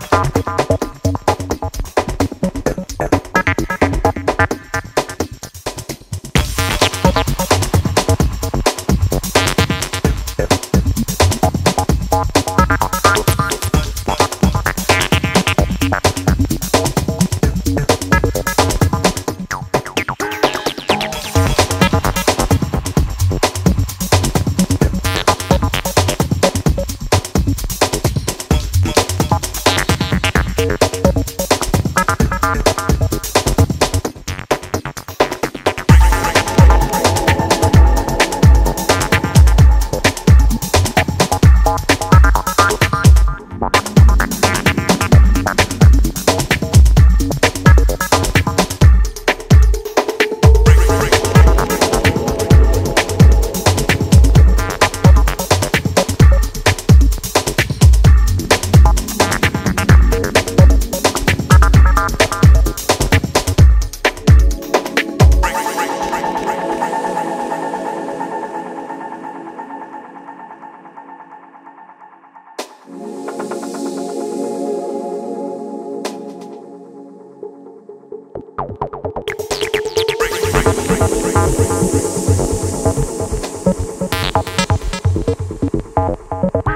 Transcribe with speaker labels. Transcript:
Speaker 1: Thank you. Bye.